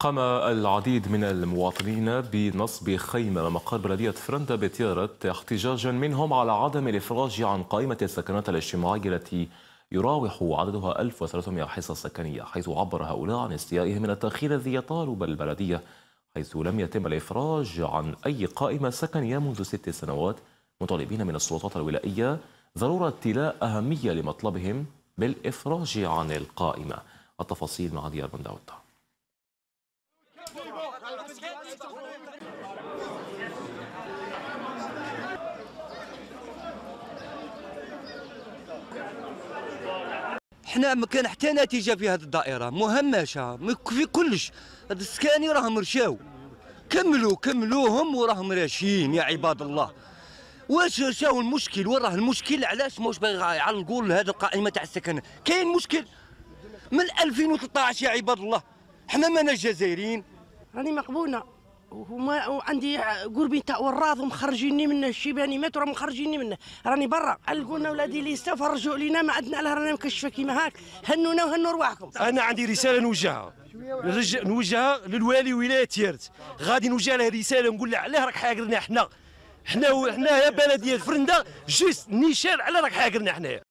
قام العديد من المواطنين بنصب خيمة مقر بلدية فرندا بتيارة احتجاجا منهم على عدم الإفراج عن قائمة السكنات الاجتماعية التي يراوح عددها 1300 حصة سكنية حيث عبر هؤلاء عن استيائهم من التأخير الذي يطالب البلدية حيث لم يتم الإفراج عن أي قائمة سكنية منذ ست سنوات مطالبين من السلطات الولائية ضرورة تلاء أهمية لمطلبهم بالإفراج عن القائمة. التفاصيل مع ديار بن إحنا ما كان حتى نتيجة في هذه الدائرة. مهمشه في كلش. هذا السكاني راهم رشاو. كملوا كملوهم وراهم راشين يا عباد الله. واش شاو المشكل؟ وين راه المشكل؟ علاش موش باغي يعلقوا لهذه القائمة تاع السكن؟ كاين مشكل. من 2013 يا عباد الله. إحنا ماناش جزائريين. راني مقبونه وما وعندي قربي تاع وراض ومخرجيني منه الشيباني مات وراه مخرجيني منه. راني برا. قلنا ولادي ليستا فرجوا علينا ما عندنا على رانا مكشفة كيما هاك. هنونا وهنوا رواحكم. أنا عندي رسالة نوجهها. نوجهها للوالي ولاية تيرت غادي نوجه له رسالة نقول له علاه راك حاقرنا إحنا حنا حنا يا بلدية فرندا جيست نيشان على راك حاقرنا حنايا.